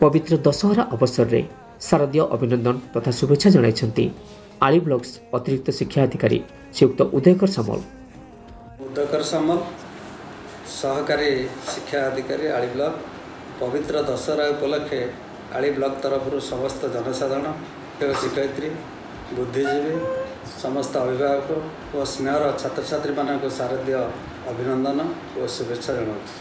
ପବିତ୍ର ଦଶହରା ଅବସରରେ ଶାରଦୀୟ ଅଭିନନ୍ଦନ ତଥା ଶୁଭେଚ୍ଛା ଜଣାଇଛନ୍ତି। ଆଳି ବ୍ଲକ୍ସ ଅତିରିକ୍ତ ଶିକ୍ଷା ଅଧିକାରୀ ଶ୍ରୀଯୁକ୍ତ ଉଦୟକର ସାମଲ। ଉଦୟକର ସାମଲ ସହକାରୀ ଶିକ୍ଷା ଅଧିକାରୀ ଆଳି ବ୍ଲକ ପବିତ୍ର ଦଶହରା ଉପଲକ୍ଷେ ଆଳି ବ୍ଲକ ତରଫରୁ ସମସ୍ତ ଜନସାଧାରଣ ଶିକ୍ଷୟିତ୍ରୀ ବୁଦ୍ଧିଜୀବୀ ସମସ୍ତ ଅଭିଭାବକ ଓ ସ୍ନେହର ଛାତ୍ରଛାତ୍ରୀମାନଙ୍କୁ ଶାରଦୀୟ ଅଭିନନ୍ଦନ ଓ ଶୁଭେଚ୍ଛା ଜଣାଉଛି।